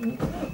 Muito